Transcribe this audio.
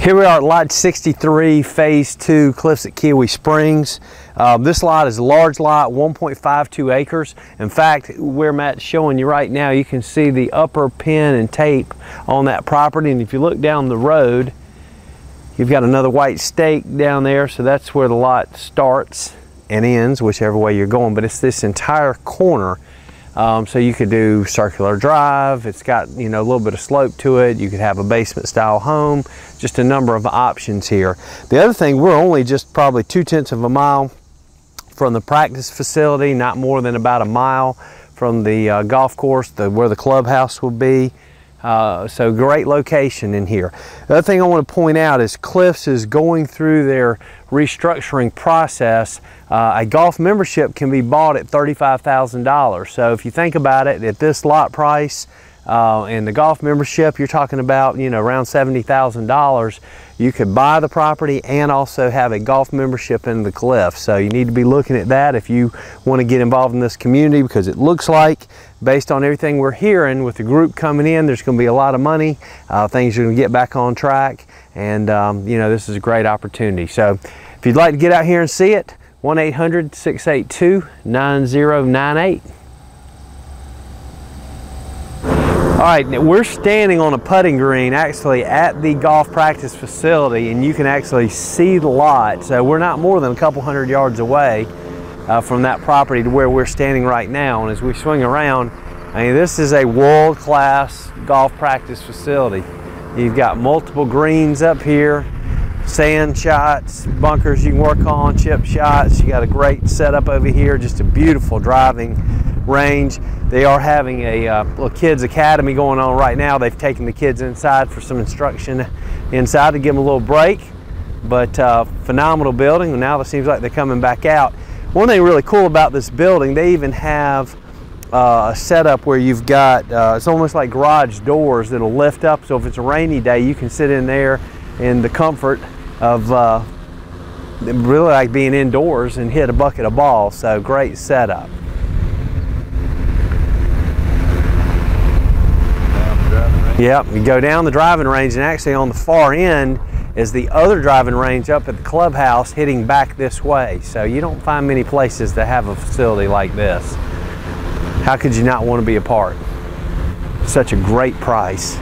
Here we are at lot 63, phase two, Cliffs at Keowee Springs. Uh, this lot is a large lot, 1.52 acres. In fact, where Matt's showing you right now, you can see the upper pin and tape on that property. And if you look down the road, you've got another white stake down there. So that's where the lot starts and ends, whichever way you're going. But it's this entire corner um, so you could do circular drive. It's got, you know, a little bit of slope to it. You could have a basement style home, just a number of options here. The other thing, we're only just probably two tenths of a mile from the practice facility, not more than about a mile from the uh, golf course, the, where the clubhouse will be. Uh, so great location in here. The other thing I want to point out is Cliffs is going through their restructuring process. Uh, a golf membership can be bought at $35,000. So if you think about it, at this lot price, uh, and the golf membership, you're talking about, you know, around $70,000. You could buy the property and also have a golf membership in the cliff. So you need to be looking at that if you want to get involved in this community because it looks like, based on everything we're hearing with the group coming in, there's going to be a lot of money. Uh, things are going to get back on track. And, um, you know, this is a great opportunity. So if you'd like to get out here and see it, 1-800-682-9098. All right, we're standing on a putting green actually at the golf practice facility and you can actually see the lot. So we're not more than a couple hundred yards away uh, from that property to where we're standing right now. And as we swing around, I mean, this is a world-class golf practice facility. You've got multiple greens up here, sand shots, bunkers you can work on, chip shots. You got a great setup over here, just a beautiful driving range. They are having a uh, little kids academy going on right now. They've taken the kids inside for some instruction inside to give them a little break. But uh, phenomenal building. Now it seems like they're coming back out. One thing really cool about this building, they even have uh, a setup where you've got, uh, it's almost like garage doors that'll lift up. So if it's a rainy day, you can sit in there in the comfort of uh, really like being indoors and hit a bucket of balls. So great setup. Yep, you go down the driving range and actually on the far end is the other driving range up at the clubhouse hitting back this way. So you don't find many places that have a facility like this. How could you not want to be a part? Such a great price.